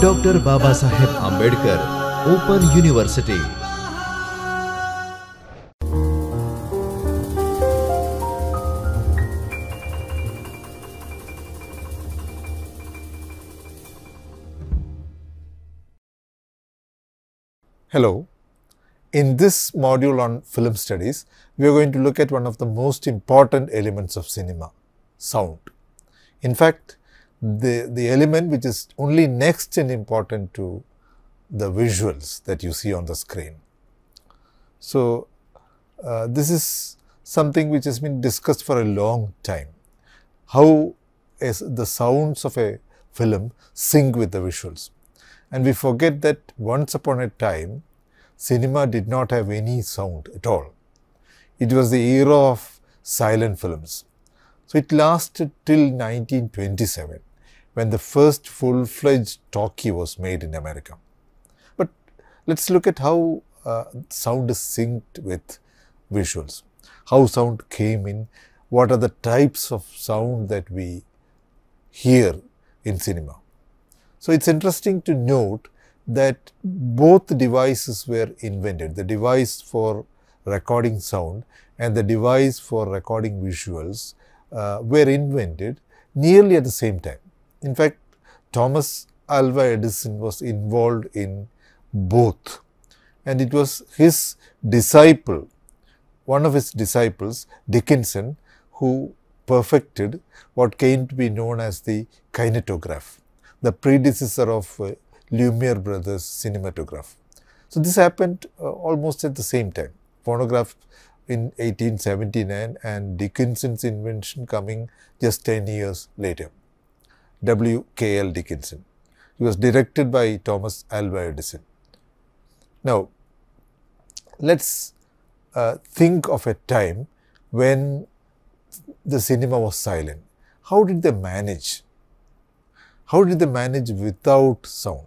Dr. Baba Saheb Ambedkar Open University. Hello. In this module on film studies, we are going to look at one of the most important elements of cinema, sound. In fact, the, the element which is only next in important to the visuals that you see on the screen. So, uh, this is something which has been discussed for a long time. How is the sounds of a film sync with the visuals. And we forget that once upon a time, cinema did not have any sound at all. It was the era of silent films. So it lasted till 1927 when the first full-fledged talkie was made in America. But let's look at how uh, sound is synced with visuals, how sound came in, what are the types of sound that we hear in cinema. So it's interesting to note that both devices were invented, the device for recording sound and the device for recording visuals uh, were invented nearly at the same time. In fact, Thomas Alva Edison was involved in both and it was his disciple, one of his disciples, Dickinson, who perfected what came to be known as the kinetograph, the predecessor of uh, Lumiere brothers cinematograph. So this happened uh, almost at the same time. Phonograph in 1879 and Dickinson's invention coming just 10 years later. W.K.L. Dickinson. He was directed by Thomas Alva Edison. Now, let's uh, think of a time when the cinema was silent. How did they manage? How did they manage without sound?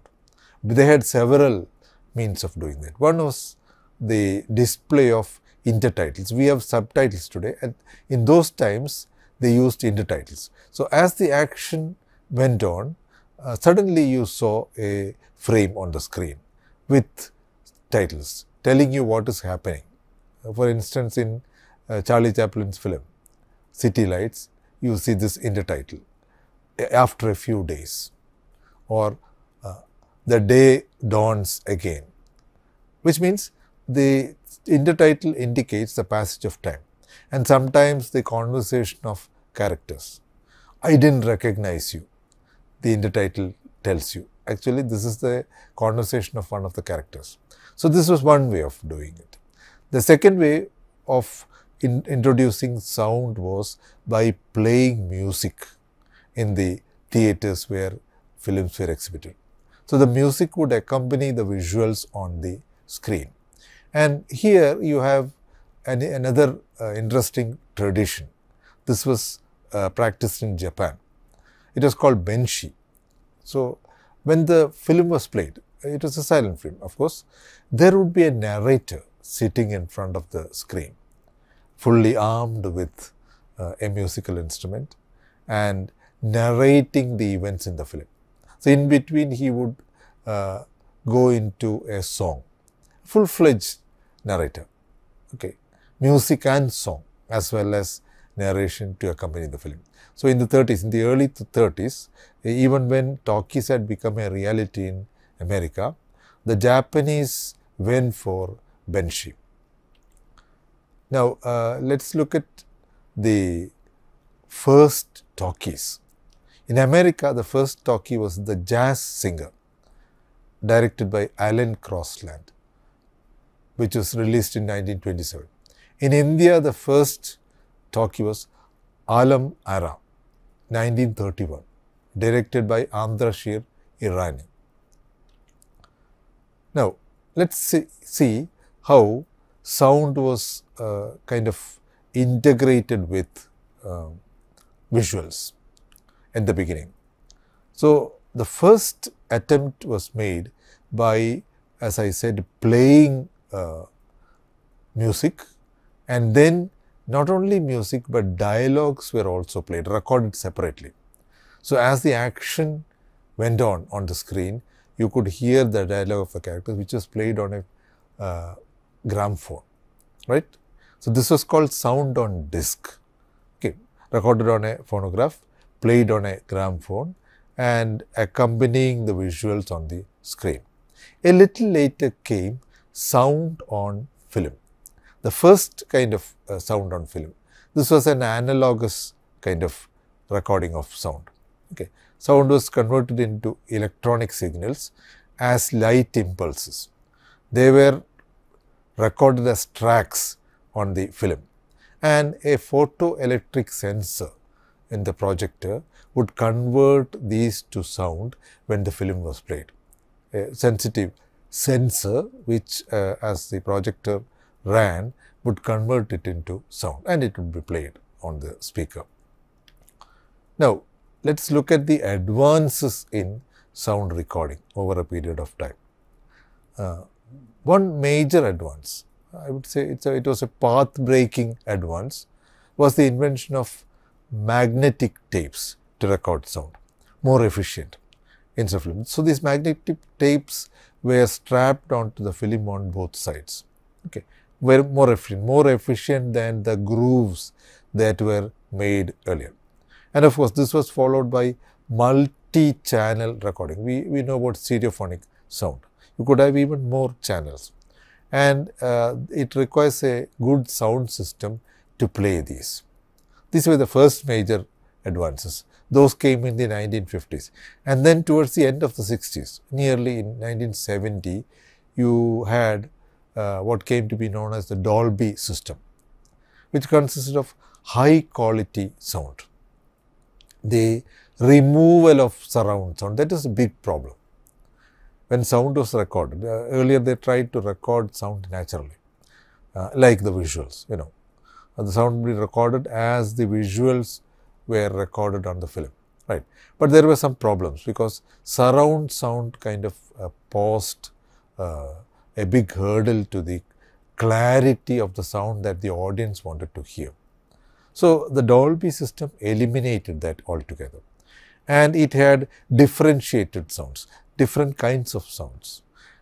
They had several means of doing that. One was the display of intertitles. We have subtitles today and in those times they used intertitles. So as the action went on, uh, suddenly you saw a frame on the screen with titles telling you what is happening. For instance, in uh, Charlie Chaplin's film, City Lights, you see this intertitle after a few days or uh, the day dawns again, which means the intertitle indicates the passage of time and sometimes the conversation of characters. I didn't recognize you, the intertitle tells you. Actually, this is the conversation of one of the characters. So, this was one way of doing it. The second way of in introducing sound was by playing music in the theaters where films were exhibited. So, the music would accompany the visuals on the screen. And here you have an, another uh, interesting tradition. This was uh, practiced in Japan. It was called benshi. So, when the film was played, it was a silent film, of course, there would be a narrator sitting in front of the screen, fully armed with uh, a musical instrument and narrating the events in the film. So, in between, he would uh, go into a song, full fledged narrator, okay, music and song, as well as narration to accompany the film. So, in the 30s, in the early 30s, even when talkies had become a reality in America, the Japanese went for Benshi. Now, uh, let's look at the first talkies. In America, the first talkie was The Jazz Singer, directed by Alan Crosland, which was released in 1927. In India, the first was Alam Ara, 1931, directed by Ardeshir Irani. Now, let's see, see how sound was uh, kind of integrated with uh, visuals at the beginning. So, the first attempt was made by, as I said, playing uh, music and then not only music but dialogues were also played, recorded separately. So, as the action went on on the screen, you could hear the dialogue of the characters which was played on a uh, gramophone, right. So, this was called sound on disc, okay, recorded on a phonograph, played on a gramophone and accompanying the visuals on the screen. A little later came sound on film, the first kind of uh, sound on film. This was an analogous kind of recording of sound. Okay. Sound was converted into electronic signals as light impulses. They were recorded as tracks on the film and a photoelectric sensor in the projector would convert these to sound when the film was played. A sensitive sensor which uh, as the projector ran would convert it into sound and it would be played on the speaker. Now, let us look at the advances in sound recording over a period of time. Uh, one major advance, I would say a, it was a path breaking advance, was the invention of magnetic tapes to record sound, more efficient instead of film. So, these magnetic tapes were strapped onto the film on both sides, okay, were more efficient, more efficient than the grooves that were made earlier. And of course, this was followed by multi-channel recording. We, we know about stereophonic sound. You could have even more channels. And uh, it requires a good sound system to play these. These were the first major advances. Those came in the 1950s. And then towards the end of the 60s, nearly in 1970, you had uh, what came to be known as the Dolby system, which consisted of high quality sound the removal of surround sound. That is a big problem. When sound was recorded, uh, earlier they tried to record sound naturally, uh, like the visuals, you know. The sound would be recorded as the visuals were recorded on the film, right. But there were some problems because surround sound kind of uh, posed uh, a big hurdle to the clarity of the sound that the audience wanted to hear. So, the Dolby system eliminated that altogether and it had differentiated sounds, different kinds of sounds.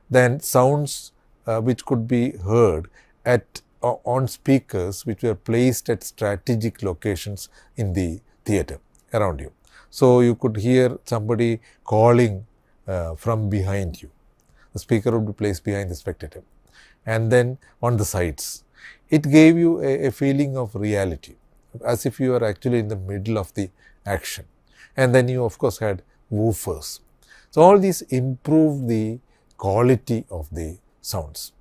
Then sounds uh, which could be heard at uh, on speakers which were placed at strategic locations in the theatre around you. So, you could hear somebody calling uh, from behind you. The speaker would be placed behind the spectator and then on the sides. It gave you a, a feeling of reality as if you are actually in the middle of the action. And then you of course had woofers. So, all these improve the quality of the sounds.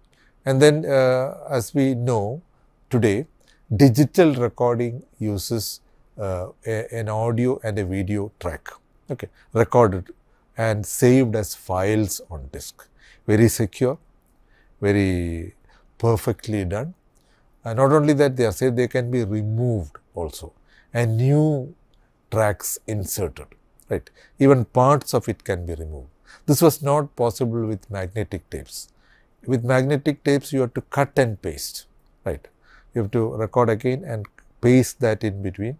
And then uh, as we know today, digital recording uses uh, a, an audio and a video track, okay, recorded and saved as files on disk. Very secure, very perfectly done. And not only that, they are said they can be removed also and new tracks inserted, right. Even parts of it can be removed. This was not possible with magnetic tapes. With magnetic tapes, you have to cut and paste, right. You have to record again and paste that in between,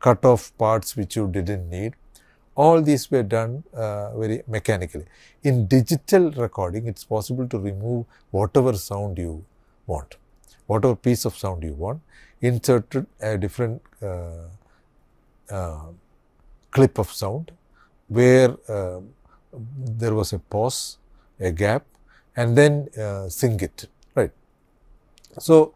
cut off parts which you didn't need. All these were done uh, very mechanically. In digital recording, it's possible to remove whatever sound you want, whatever piece of sound you want inserted a different uh, uh, clip of sound where uh, there was a pause, a gap and then uh, sing it, right. So,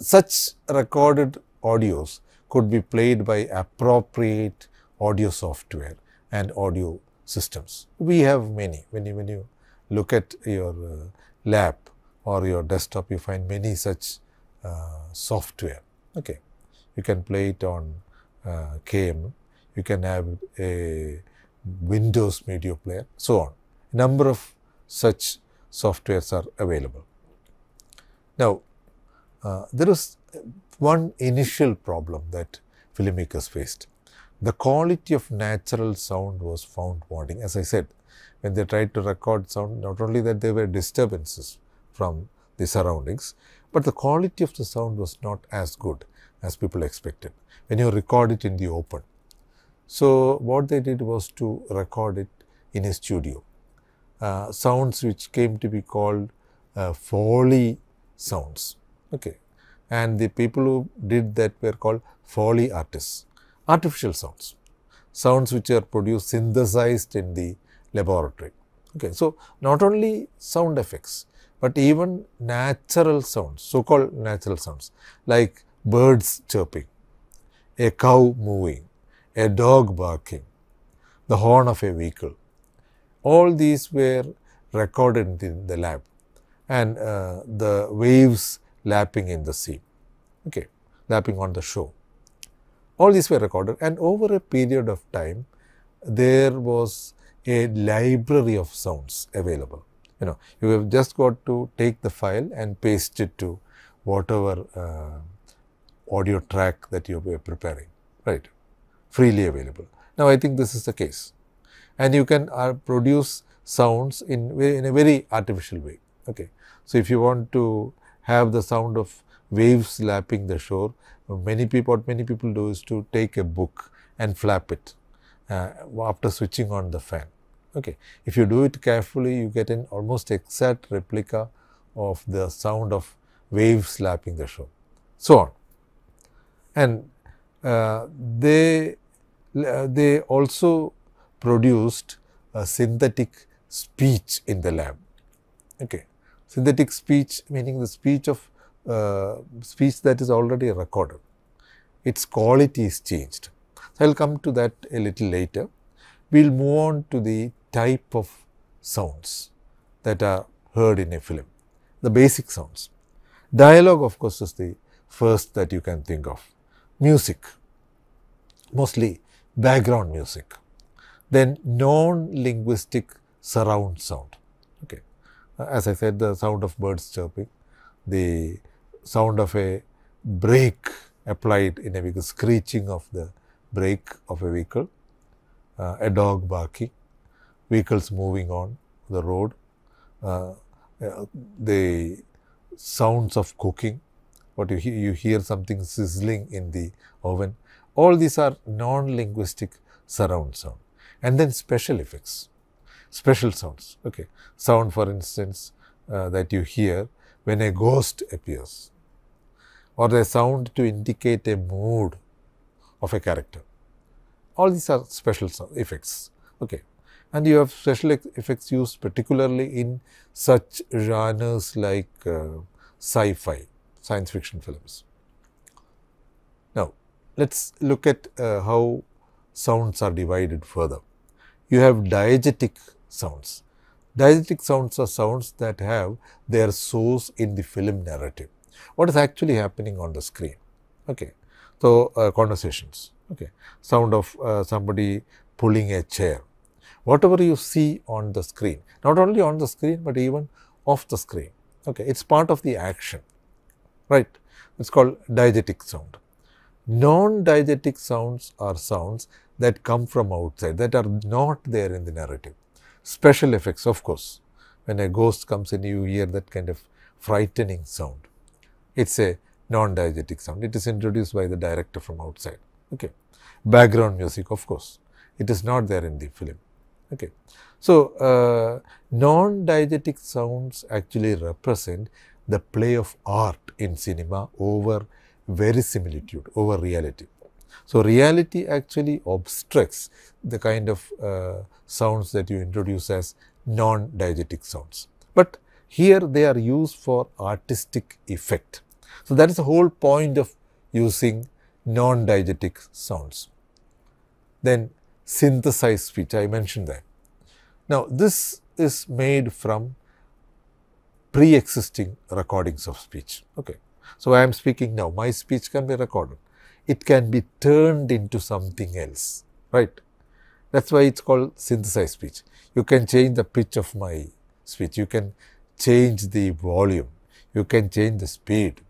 such recorded audios could be played by appropriate audio software and audio systems. We have many. When you, when you look at your uh, lap or your desktop, you find many such uh, software Okay. You can play it on uh, KM, you can have a Windows media player, so on. A number of such softwares are available. Now, uh, there is one initial problem that filmmakers faced. The quality of natural sound was found wanting. As I said, when they tried to record sound, not only that there were disturbances from the surroundings, but the quality of the sound was not as good as people expected when you record it in the open. So, what they did was to record it in a studio. Uh, sounds which came to be called uh, Foley sounds. Okay. And the people who did that were called Foley artists, artificial sounds, sounds which are produced synthesized in the laboratory. Okay. So, not only sound effects, but even natural sounds, so called natural sounds like birds chirping, a cow moving, a dog barking, the horn of a vehicle. All these were recorded in the lab and uh, the waves lapping in the sea, okay, lapping on the shore. All these were recorded and over a period of time, there was a library of sounds available. You know, you have just got to take the file and paste it to whatever uh, audio track that you are preparing, right, freely available. Now, I think this is the case and you can uh, produce sounds in, in a very artificial way. Okay. So, if you want to have the sound of waves lapping the shore, many people, what many people do is to take a book and flap it uh, after switching on the fan. Okay. If you do it carefully, you get an almost exact replica of the sound of waves lapping the shore, so on. And uh, they, uh, they also produced a synthetic speech in the lab. Okay. Synthetic speech meaning the speech of uh, speech that is already recorded. Its quality is changed. So, I will come to that a little later. We will move on to the type of sounds that are heard in a film, the basic sounds. Dialogue of course is the first that you can think of. Music, mostly background music. Then non-linguistic surround sound. Okay. As I said, the sound of birds chirping, the sound of a brake applied in a vehicle, screeching of the brake of a vehicle, uh, a dog barking, vehicles moving on the road, uh, uh, the sounds of cooking, what you hear, you hear something sizzling in the oven. All these are non-linguistic surround sound. And then special effects, special sounds. Okay, sound for instance uh, that you hear when a ghost appears or a sound to indicate a mood of a character. All these are special effects. Okay. And you have special effects used particularly in such genres like uh, sci-fi, science fiction films. Now, let us look at uh, how sounds are divided further. You have diegetic sounds. Diegetic sounds are sounds that have their source in the film narrative. What is actually happening on the screen? Okay. So, uh, conversations, okay. sound of uh, somebody pulling a chair. Whatever you see on the screen, not only on the screen, but even off the screen. Okay. It is part of the action, right. It is called diegetic sound. Non-diegetic sounds are sounds that come from outside, that are not there in the narrative. Special effects, of course. When a ghost comes in, you hear that kind of frightening sound. It is a non-diegetic sound. It is introduced by the director from outside. Okay. Background music, of course. It is not there in the film. Okay. So, uh, non-diegetic sounds actually represent the play of art in cinema over verisimilitude, over reality. So, reality actually obstructs the kind of uh, sounds that you introduce as non-diegetic sounds. But here they are used for artistic effect. So, that is the whole point of using non-diegetic sounds. Then synthesized speech, I mentioned that. Now, this is made from pre-existing recordings of speech. Okay. So, I am speaking now, my speech can be recorded it can be turned into something else, right? That's why it's called synthesized speech. You can change the pitch of my speech, you can change the volume, you can change the speed,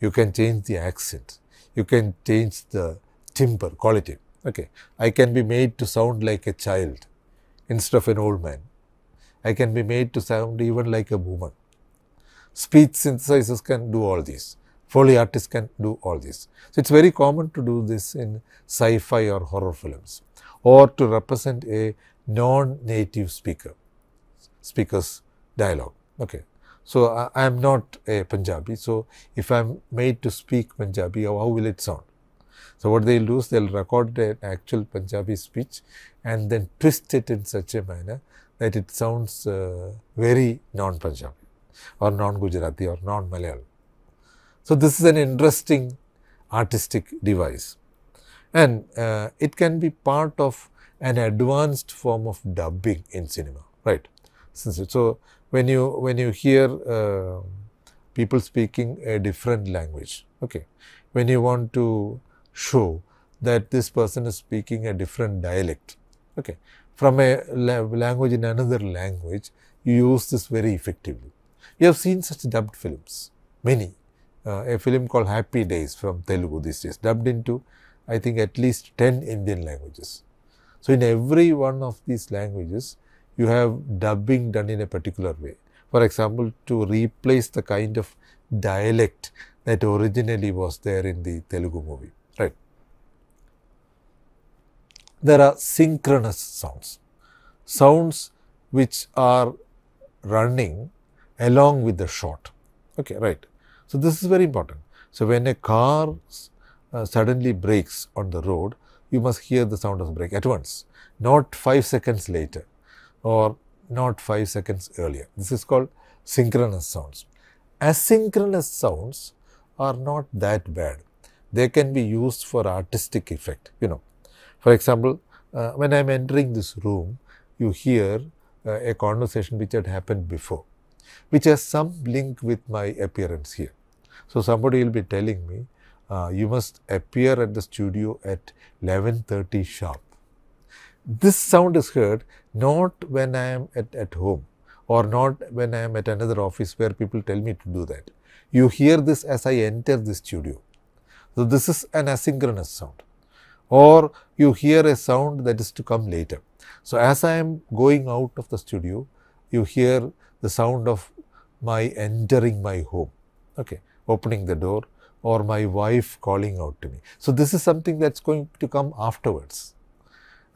you can change the accent, you can change the timbre, quality. Okay, I can be made to sound like a child instead of an old man. I can be made to sound even like a woman. Speech synthesizers can do all these. Foley artists can do all this. So, it is very common to do this in sci-fi or horror films or to represent a non-native speaker, speaker's dialogue. Okay. So, I, I am not a Punjabi. So, if I am made to speak Punjabi, how, will it sound? So, what they will do is they will record an actual Punjabi speech and then twist it in such a manner that it sounds uh, very non-Punjabi or non-Gujarati or non-Malayalam. So, this is an interesting artistic device and uh, it can be part of an advanced form of dubbing in cinema, right. Since So, when you when you hear uh, people speaking a different language, okay, when you want to show that this person is speaking a different dialect, okay, from a la language in another language, you use this very effectively. You have seen such dubbed films, many. Uh, a film called Happy Days from Telugu these days, dubbed into I think at least 10 Indian languages. So, in every one of these languages, you have dubbing done in a particular way. For example, to replace the kind of dialect that originally was there in the Telugu movie, right. There are synchronous sounds, sounds which are running along with the shot, okay, right. So, this is very important. So, when a car uh, suddenly brakes on the road, you must hear the sound of brake at once, not 5 seconds later or not 5 seconds earlier. This is called synchronous sounds. Asynchronous sounds are not that bad. They can be used for artistic effect, you know. For example, uh, when I am entering this room, you hear uh, a conversation which had happened before, which has some link with my appearance here. So, somebody will be telling me, uh, you must appear at the studio at 11.30 sharp. This sound is heard not when I am at, at home or not when I am at another office where people tell me to do that. You hear this as I enter the studio. So, this is an asynchronous sound or you hear a sound that is to come later. So, as I am going out of the studio, you hear the sound of my entering my home, okay, opening the door or my wife calling out to me. So, this is something that is going to come afterwards.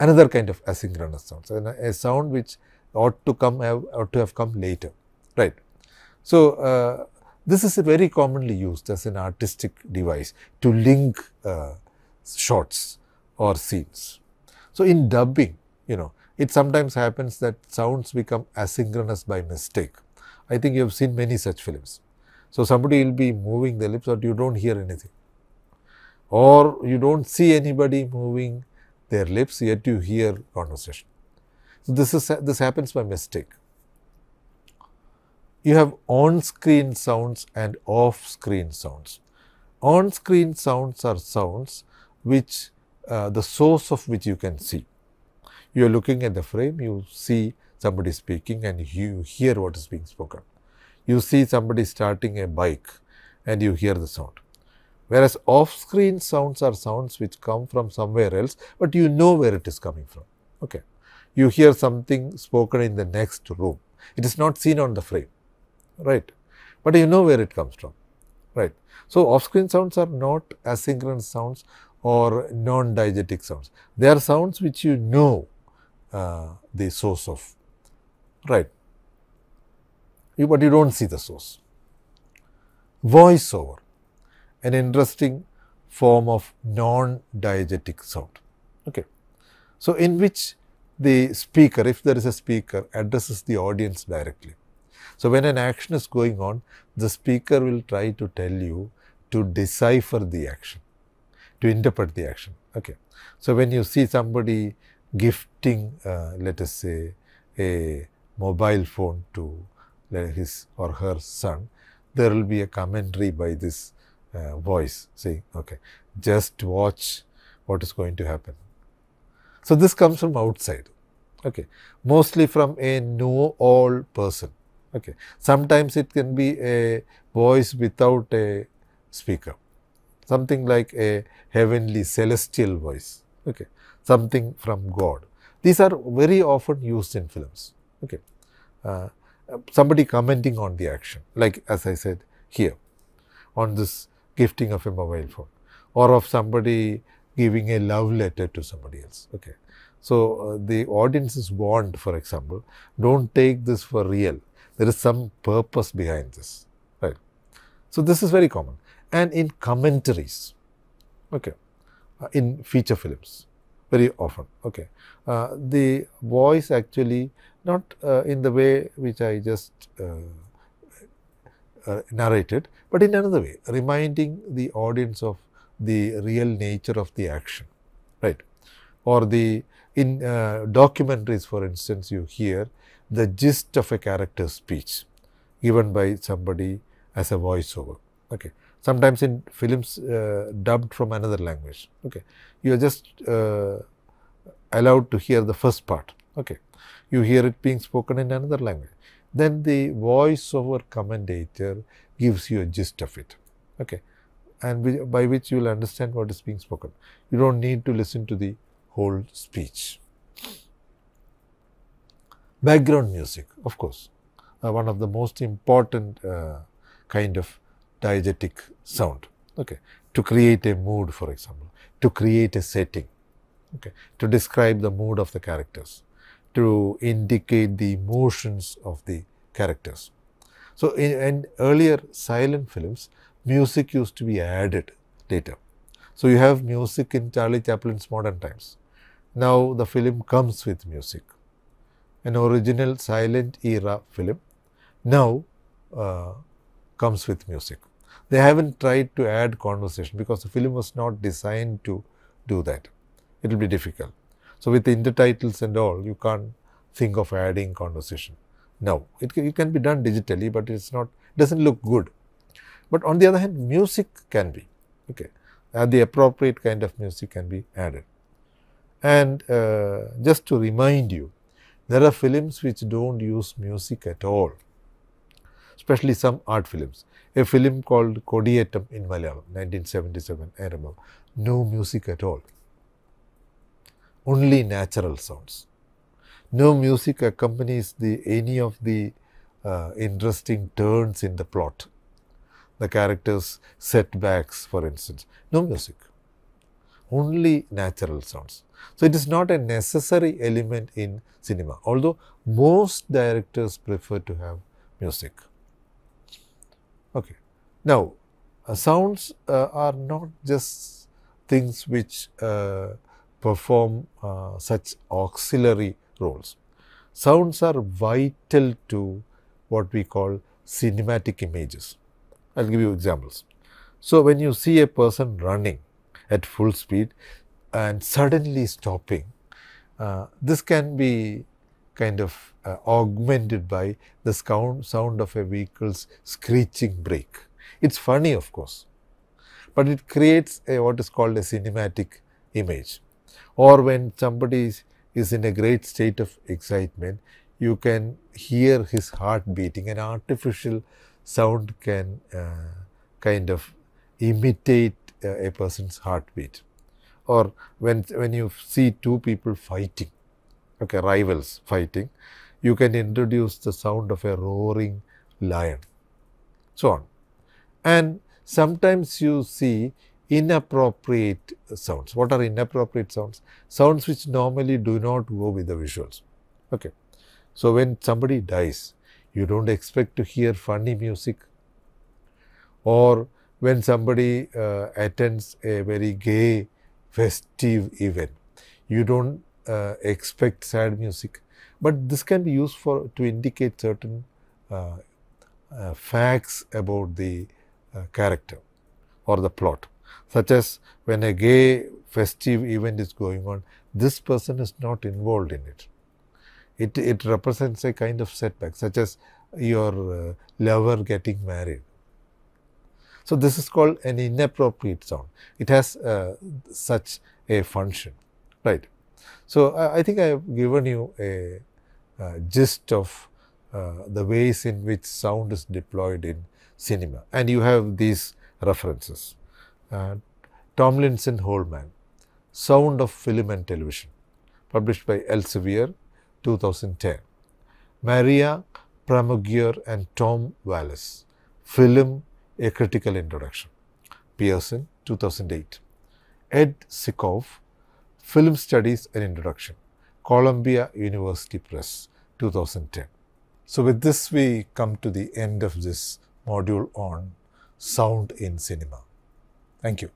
Another kind of asynchronous sound, so a sound which ought to come have, ought to have come later, right. So, uh, this is very commonly used as an artistic device to link uh, shots or scenes. So, in dubbing, you know, it sometimes happens that sounds become asynchronous by mistake. I think you have seen many such films. So, somebody will be moving the lips or you do not hear anything or you do not see anybody moving their lips yet you hear conversation. So, this is this happens by mistake. You have on-screen sounds and off-screen sounds. On-screen sounds are sounds which uh, the source of which you can see. You are looking at the frame, you see somebody speaking and you hear what is being spoken. You see somebody starting a bike and you hear the sound. Whereas off-screen sounds are sounds which come from somewhere else, but you know where it is coming from. Okay. You hear something spoken in the next room. It is not seen on the frame, right? But you know where it comes from, right? So, off-screen sounds are not asynchronous sounds or non-diegetic sounds. They are sounds which you know uh, the source of, right? You, but you do not see the source. Voice over, an interesting form of non-diegetic sound. Okay. So, in which the speaker, if there is a speaker, addresses the audience directly. So, when an action is going on, the speaker will try to tell you to decipher the action to interpret the action. Okay. So, when you see somebody gifting, uh, let us say, a mobile phone to his or her son, there will be a commentary by this uh, voice saying, okay, just watch what is going to happen. So, this comes from outside, okay, mostly from a know-all person. Okay. Sometimes it can be a voice without a speaker something like a heavenly celestial voice, okay, something from God. These are very often used in films. Okay. Uh, somebody commenting on the action, like as I said here, on this gifting of a mobile phone or of somebody giving a love letter to somebody else. Okay. So, uh, the audience's want, for example, don't take this for real. There is some purpose behind this, right? So, this is very common. And in commentaries, okay, uh, in feature films, very often, okay, uh, the voice actually not uh, in the way which I just uh, narrated, but in another way, reminding the audience of the real nature of the action, right? Or the in uh, documentaries, for instance, you hear the gist of a character's speech given by somebody as a voiceover. Okay. Sometimes in films uh, dubbed from another language. Okay. You are just uh, allowed to hear the first part. Okay. You hear it being spoken in another language. Then the voiceover commentator gives you a gist of it. Okay. And by which you will understand what is being spoken. You don't need to listen to the whole speech. Background music, of course, uh, one of the most important uh, kind of diegetic sound. Okay, to create a mood, for example, to create a setting, okay, to describe the mood of the characters, to indicate the emotions of the characters. So, in, in earlier silent films, music used to be added later. So, you have music in Charlie Chaplin's modern times. Now the film comes with music. An original silent era film now uh, comes with music. They haven't tried to add conversation because the film was not designed to do that. It will be difficult. So with the intertitles and all, you can't think of adding conversation. No, it, it can be done digitally, but it's not doesn't look good. But on the other hand, music can be okay. And the appropriate kind of music can be added. And uh, just to remind you, there are films which don't use music at all, especially some art films. A film called Kodiyettam in Malayalam, 1977, I remember, no music at all, only natural sounds. No music accompanies the any of the uh, interesting turns in the plot, the characters' setbacks, for instance. No music, only natural sounds. So, it is not a necessary element in cinema, although most directors prefer to have music. Okay. Now, uh, sounds uh, are not just things which uh, perform uh, such auxiliary roles. Sounds are vital to what we call cinematic images. I will give you examples. So, when you see a person running at full speed, and suddenly stopping. Uh, this can be kind of uh, augmented by the sound, sound of a vehicle's screeching brake. It's funny, of course, but it creates a, what is called a cinematic image. Or when somebody is, is in a great state of excitement, you can hear his heart beating. An artificial sound can uh, kind of imitate uh, a person's heartbeat or when, when you see two people fighting, okay, rivals fighting, you can introduce the sound of a roaring lion, so on. And sometimes you see inappropriate sounds. What are inappropriate sounds? Sounds which normally do not go with the visuals. Okay. So, when somebody dies, you don't expect to hear funny music or when somebody uh, attends a very gay festive event. You don't uh, expect sad music, but this can be used for to indicate certain uh, uh, facts about the uh, character or the plot, such as when a gay festive event is going on, this person is not involved in it. It, it represents a kind of setback, such as your uh, lover getting married so, this is called an inappropriate sound. It has uh, such a function, right. So, I, I, think I have given you a, a gist of uh, the ways in which sound is deployed in cinema and you have these references. Tomlinson Holman, Sound of Film and Television, published by Elsevier, 2010. Maria Pramaggiore and Tom Wallis, Film a critical introduction. Pearson, 2008. Ed Sikov, Film Studies and Introduction, Columbia University Press, 2010. So, with this, we come to the end of this module on sound in cinema. Thank you.